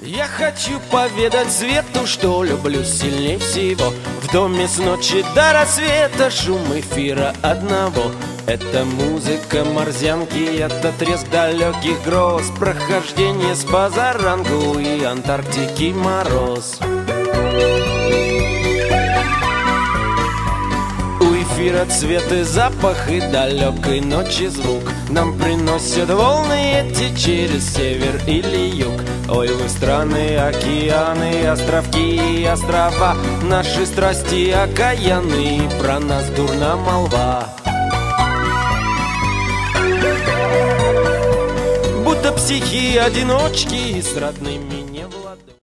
Я хочу поведать свету, что люблю сильнее всего. В доме с ночи до рассвета шум эфира одного. Это музыка морзянки, это треск далеких гроз. Прохождение с базаранку и Антарктики мороз. Эфира цвет и запах и далекой ночи звук. Нам приносят волны эти через север или юг Ой, вы страны, океаны, островки и острова. Наши страсти окаянные, про нас дурна молва. Будто психи одиночки с родными